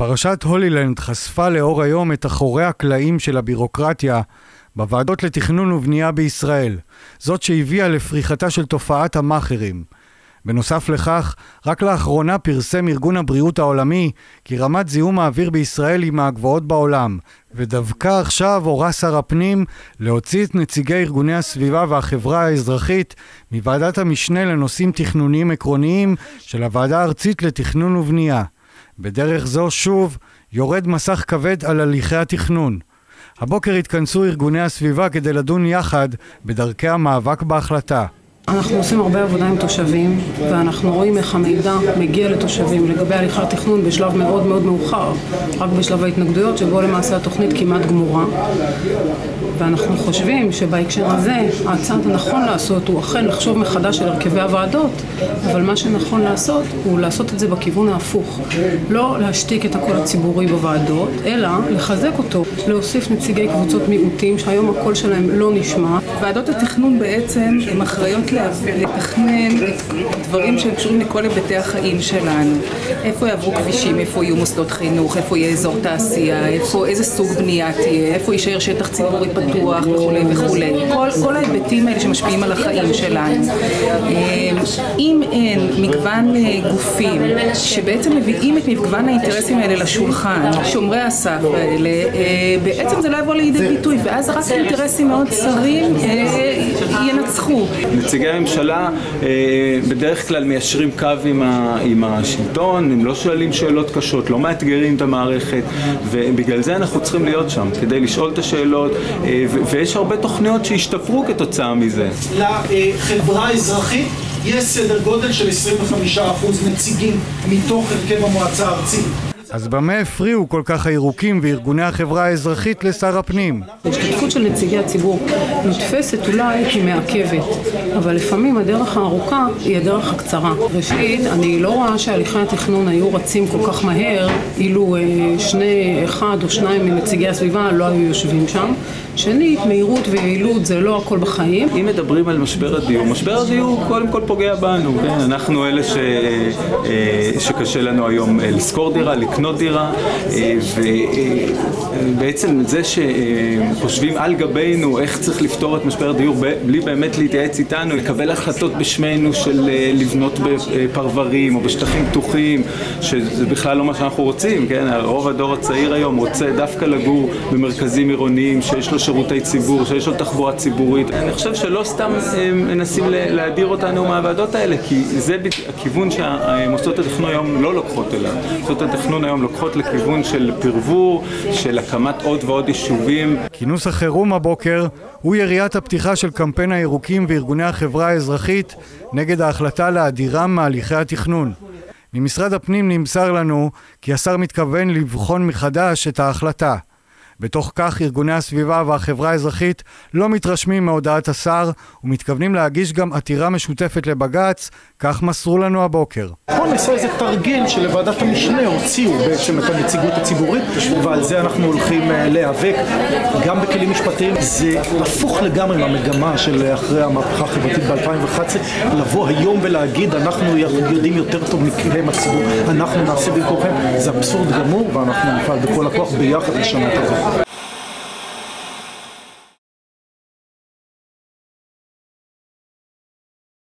פרשת הולילנד חשפה לאור היום את אחורי הקלעים של הבירוקרטיה בוועדות לתכנון ובנייה בישראל, זאת שהביאה לפריחתה של תופעת המאכערים. בנוסף לכך, רק לאחרונה פרסם ארגון הבריאות העולמי כי רמת זיהום האוויר בישראל היא מהגבוהות בעולם, ודווקא עכשיו הורה שר הפנים להוציא את נציגי ארגוני הסביבה והחברה האזרחית מוועדת המשנה לנושאים תכנוניים עקרוניים של הוועדה הארצית לתכנון ובנייה. בדרך זו שוב יורד מסך כבד על הליכי התכנון. הבוקר התכנסו ארגוני הסביבה כדי לדון יחד בדרכי המאבק בהחלטה. אנחנו עושים הרבה עבודה עם תושבים, ואנחנו רואים איך המידע מגיע לתושבים לגבי הליכי התכנון בשלב מאוד מאוד מאוחר, רק בשלב ההתנגדויות, שבו למעשה התוכנית כמעט גמורה. ואנחנו חושבים שבהקשר הזה, הצעד הנכון לעשות הוא אכן לחשוב מחדש על הרכבי הוועדות, אבל מה שנכון לעשות הוא לעשות את זה בכיוון ההפוך. לא להשתיק את הקול הציבורי בוועדות, אלא לחזק אותו, להוסיף נציגי קבוצות מיעוטים שהיום הקול שלהם לא נשמע. ועדות התכנון בעצם הן אחראיות לתכנן דברים שהם קשורים לכל היבטי החיים שלנו. איפה יעברו כבישים, איפה יהיו מוסדות חינוך, איפה יהיה אזור תעשייה, איפה, איזה סוג בנייה תהיה, איפה יישאר שטח ציבורי פתוח וכולי וכולי. כל, כל ההיבטים האלה שמשפיעים על החיים שלנו. אה, אם אין מגוון אה, גופים שבעצם מביאים את מגוון האינטרסים האלה לשולחן, שומרי הסף האלה, אה, בעצם זה לא יבוא לידי ביטוי, ואז רק אינטרסים מאוד צרים ינצחו. נציגי הממשלה אה, בדרך כלל מיישרים קו עם, ה, עם השלטון, הם לא שואלים שאלות קשות, לא מאתגרים את המערכת ובגלל זה אנחנו צריכים להיות שם, כדי לשאול את השאלות אה, ויש הרבה תוכניות שהשתפרו כתוצאה מזה. לחברה האזרחית יש סדר גודל של 25% נציגים מתוך הרכב המועצה הארצית. אז במה הפריעו כל כך הירוקים וארגוני החברה האזרחית לשר הפנים? ההשתתפות של נציגי הציבור נתפסת אולי כמעכבת, אבל לפעמים הדרך הארוכה היא הדרך הקצרה. ראשית, אני לא רואה שהליכי התכנון היו רצים כל כך מהר אילו אה, שני, אחד או שניים מנציגי הסביבה לא היו יושבים שם. שנית, מהירות ויעילות זה לא הכל בחיים. אם מדברים על משבר הדיור, משבר הדיור קודם כל פוגע בנו, כן? אנחנו אלה ש, אה, שקשה לנו היום אה, לשכור דירה, לקנות דירה, אה, ובעצם זה שחושבים על גבינו איך צריך לפתור את משבר הדיור בלי באמת להתייעץ איתנו, לקבל החלטות בשמנו של לבנות בפרברים או בשטחים פתוחים, שזה בכלל לא מה שאנחנו רוצים, כן? רוב הדור הצעיר היום רוצה דווקא לגור במרכזים עירוניים שיש לו שירותי ציבור, שיש לו תחבורה ציבורית. אני חושב שלא סתם אה, מנסים להדיר אותנו מהוועדות האלה, כי זה הכיוון שמוסדות התכנון היום לא לוקחות אליו. מוסדות התכנון היום לוקחות לכיוון של פרבור, של הקמת עוד ועוד יישובים. כינוס החירום הבוקר הוא יריית הפתיחה של קמפיין הירוקים וארגוני החברה האזרחית נגד ההחלטה להדירם מהליכי התכנון. ממשרד הפנים נמסר לנו כי השר מתכוון לבחון מחדש את ההחלטה. בתוך כך ארגוני הסביבה והחברה האזרחית לא מתרשמים מהודעת השר ומתכוונים להגיש גם עתירה משותפת לבג"ץ, כך מסרו לנו הבוקר. פה נעשה איזה תרגיל שלוועדת המשנה הוציאו בעצם את הנציגות הציבורית ועל זה אנחנו הולכים אה, להיאבק גם בכלים משפטיים. זה הפוך לגמרי מהמגמה של אחרי המהפכה החברתית ב-2011 לבוא היום ולהגיד אנחנו יודעים יותר טוב מכם הציבור, אנחנו נעשה במקומכם. זה אבסורד גמור ואנחנו נפעל בכל הכוח ביחד לשנות את זה.